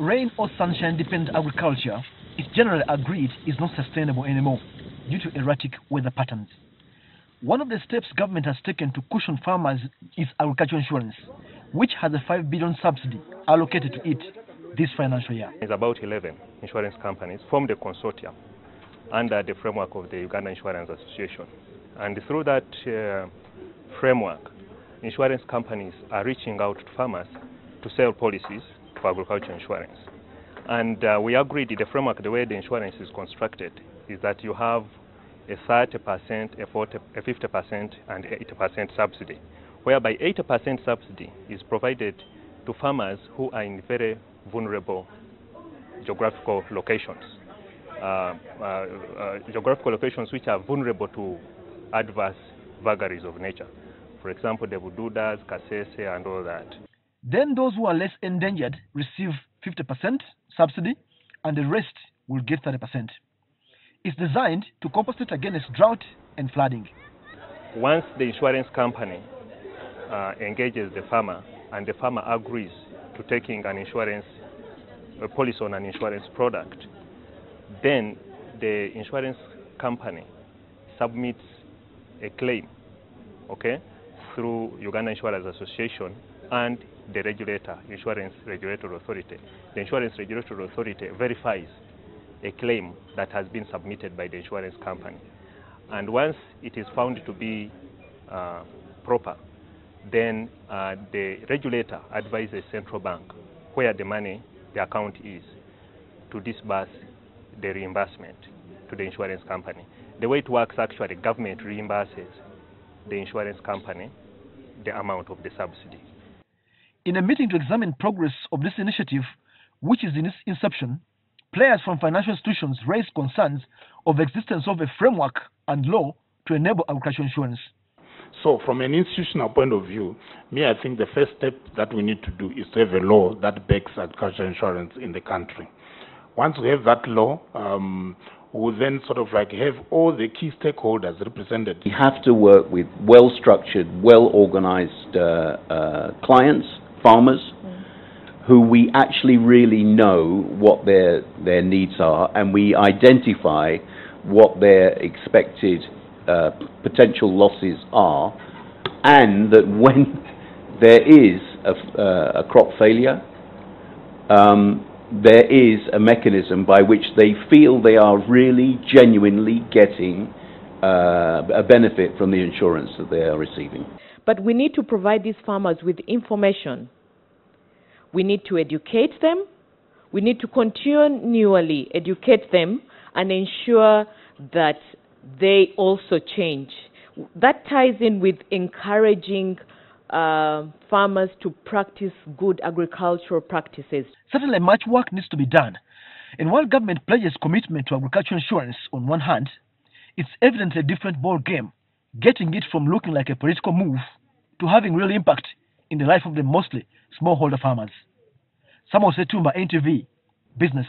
rain or sunshine dependent agriculture is generally agreed is not sustainable anymore due to erratic weather patterns. One of the steps government has taken to cushion farmers is agricultural insurance, which has a 5 billion subsidy allocated to it this financial year. It's about 11 insurance companies formed a consortium under the framework of the Uganda Insurance Association. And through that uh, framework, insurance companies are reaching out to farmers to sell policies for agriculture insurance. And uh, we agreed the framework, the way the insurance is constructed, is that you have a 30%, a, 40, a 50%, and 80% subsidy, whereby 80% subsidy is provided to farmers who are in very vulnerable geographical locations. Uh, uh, uh, geographical locations which are vulnerable to adverse vagaries of nature. For example, the Bududas, Kasese, and all that. Then those who are less endangered receive 50% subsidy and the rest will get 30%. It's designed to compensate against drought and flooding. Once the insurance company uh, engages the farmer and the farmer agrees to taking an insurance a policy on an insurance product, then the insurance company submits a claim, okay, through Uganda Insurance Association and the regulator, Insurance Regulatory Authority. The Insurance Regulatory Authority verifies a claim that has been submitted by the insurance company. And once it is found to be uh, proper, then uh, the regulator advises the central bank where the money, the account is, to disburse the reimbursement to the insurance company. The way it works actually, government reimburses the insurance company the amount of the subsidy. In a meeting to examine progress of this initiative, which is in its inception, players from financial institutions raised concerns of the existence of a framework and law to enable agricultural insurance. So from an institutional point of view, me, I think the first step that we need to do is to have a law that backs agricultural insurance in the country. Once we have that law, um, we'll then sort of like have all the key stakeholders represented. We have to work with well-structured, well-organized uh, uh, clients, farmers, who we actually really know what their, their needs are and we identify what their expected uh, potential losses are and that when there is a, uh, a crop failure, um, there is a mechanism by which they feel they are really genuinely getting uh, a benefit from the insurance that they are receiving. But we need to provide these farmers with information. We need to educate them. We need to continually educate them and ensure that they also change. That ties in with encouraging uh, farmers to practice good agricultural practices. Certainly, much work needs to be done. And while government pledges commitment to agricultural insurance on one hand, it's evidently a different ball game, getting it from looking like a political move to having real impact in the life of the mostly smallholder farmers. Samuel Setumba, NTV, Business.